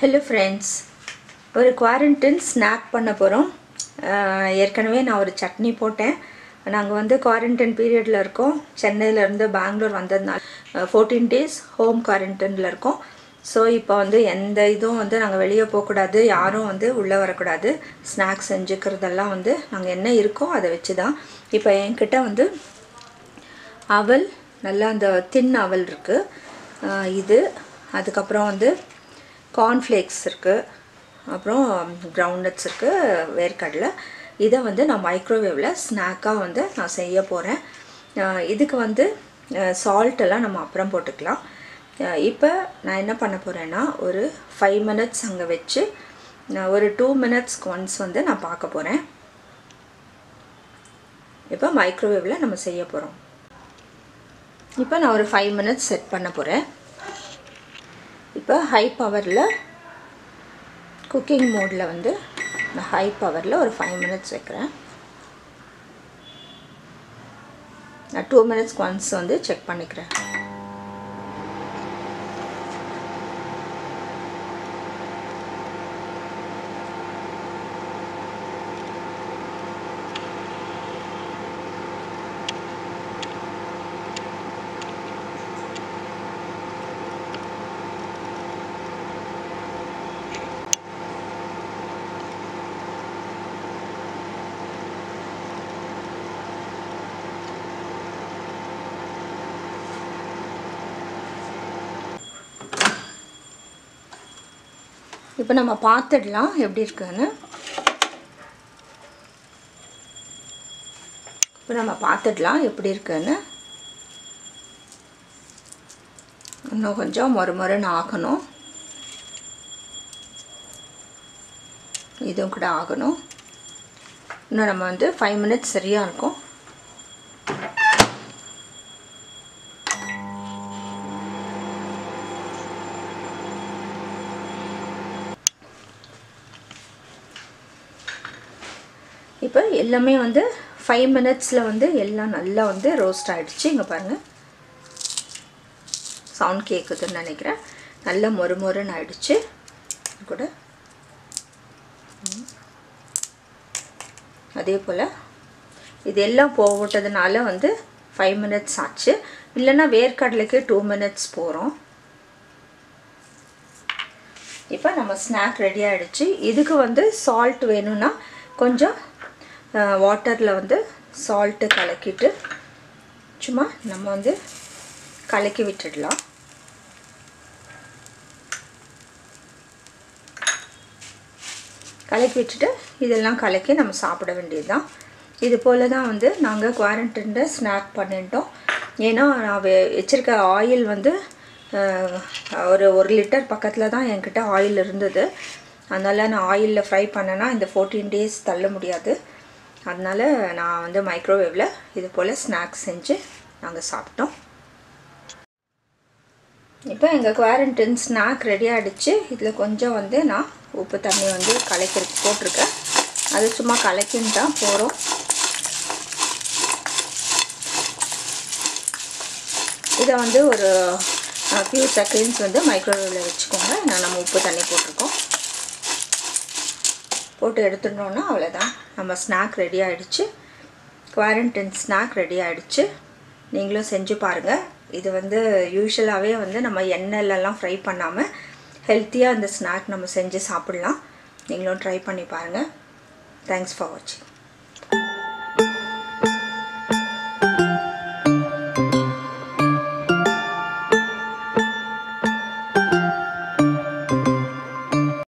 Hello friends ஒரு quarantine snack பண்ண போகிறோம் ஏற்கனவே நான் ஒரு சட்னி போட்டேன். நாங்கள் வந்து குவாரண்டைன் பீரியடில் இருக்கோம். சென்னையிலேருந்து பெங்களூர் வந்ததுனால ஃபோர்டீன் டேஸ் ஹோம் குவாரண்டைனில் இருக்கோம். ஸோ இப்போ வந்து எந்த இதுவும் வந்து நாங்கள் வெளியே போகக்கூடாது யாரும் வந்து உள்ளே வரக்கூடாது. ஸ்நாக்ஸ் செஞ்சுக்கிறதெல்லாம் வந்து நாங்கள் என்ன இருக்கோ அதை வச்சு தான் இப்போ என்கிட்ட வந்து அவல் நல்லா அந்த தின் அவல் இருக்குது இது அதுக்கப்புறம் வந்து கார்ன்ஃப்ளேக்ஸ் இருக்குது அப்புறம் கிரவுண்ட்நட்ஸ் இருக்குது வேர்க்கடலை. இதை வந்து நான் மைக்ரோவேவில் ஸ்நாக்காக வந்து நான் செய்ய போகிறேன் இதுக்கு வந்து சால்ட்டெல்லாம் நம்ம அப்புறம் போட்டுக்கலாம். இப்போ நான் என்ன பண்ண போகிறேன்னா ஒரு ஃபைவ் மினிட்ஸ் அங்கே வச்சு நான் ஒரு டூ மினிட்ஸ்க்கு ஒன்ஸ் வந்து நான் பார்க்க போகிறேன் இப்போ மைக்ரோவேவில் நம்ம செய்ய போகிறோம் இப்போ நான் ஒரு ஃபைவ் மினிட்ஸ் செட் பண்ண போகிறேன் இப்போ ஹை பவரில் குக்கிங் மோடில் வந்து நான் ஹை பவரில் ஒரு ஃபைவ் மினிட்ஸ் வைக்கிறேன். நான் டூ மினிட்ஸ்க்கு ஒன்ஸ் வந்து செக் பண்ணிக்கிறேன். இப்போ நம்ம பார்த்துடலாம் எப்படி இருக்குன்னு. இப்போ நம்ம பார்த்துடலாம் எப்படி இருக்குன்னு. இன்னும் கொஞ்சம் மொறு மொறுன்னு ஆகணும். இதுவும் கூட ஆகணும். இன்னும் நம்ம வந்து ஃபைவ் மினிட்ஸ் சரியாக இருக்கும். இப்போ எல்லாமே வந்து ஃபைவ் மினிட்ஸில் வந்து எல்லாம் நல்லா வந்து ரோஸ்ட் ஆகிடுச்சு இங்கே பாருங்கள் சவுண்ட் கேட்குதுன்னு நினைக்கிறேன். நல்லா மொறு மொறுன்னு ஆகிடுச்சு கூட. அதே போல் இது எல்லாம் போட்டதுனால வந்து ஃபைவ் மினிட்ஸ் ஆச்சு. இல்லைன்னா வேர்க்கடலைக்கு டூ மினிட்ஸ் போகிறோம் இப்போ நம்ம ஸ்நாக் ரெடி ஆகிடுச்சு இதுக்கு வந்து சால்ட் வேணும்னா கொஞ்சம் வாட்டரில் வந்து சால்ட்டு கலக்கிட்டு சும்மா நம்ம வந்து கலக்கி விட்டுடலாம். கலக்கி விட்டுட்டு இதெல்லாம் கலக்கி நம்ம சாப்பிட வேண்டியது தான் இது போல் தான் வந்து நாங்கள் குவாரண்டைனில் ஸ்நாக் பண்ணிட்டோம். ஏன்னா நான் வச்சுருக்க ஆயில் வந்து ஒரு ஒரு லிட்டர் பக்கத்தில் தான் என்கிட்ட ஆயில் இருந்தது. அதனால் நான் ஆயிலில் ஃப்ரை பண்ணேன்னா இந்த ஃபோர்டீன் டேஸ் தள்ள முடியாது. அதனால் நான் வந்து மைக்ரோவேவில் இது போல் ஸ்நாக்ஸ் செஞ்சு நாங்கள் சாப்பிட்டோம். இப்போ எங்கள் குவாரண்டைன் ஸ்நாக் ரெடி ஆகிடுச்சு இதில் கொஞ்சம் வந்து நான் உப்பு தண்ணி வந்து கலக்கி போட்டிருக்கேன். அது சும்மா கலக்கின்னு தான் போகிறோம் இதை வந்து ஒரு ஃபியூ செகண்ட்ஸ் வந்து மைக்ரோவேவில் வச்சுக்கோங்க. நான் நம்ம உப்பு தண்ணி போட்டிருக்கோம். போட்டு எடுத்துட்டோன்னா அவ்வளோதான் நம்ம ஸ்நாக் ரெடி ஆகிடுச்சு குவாரண்டைன் ஸ்நாக் ரெடி ஆகிடுச்சு நீங்களும் செஞ்சு பாருங்கள் இது வந்து யூஸ்வலாகவே வந்து நம்ம எண்ணெயிலலாம் ஃப்ரை பண்ணாமல் ஹெல்த்தியாக இந்த ஸ்நாக் நம்ம செஞ்சு சாப்பிட்லாம். நீங்களும் ட்ரை பண்ணி பாருங்கள் தேங்க்ஸ் ஃபார் வாட்சிங்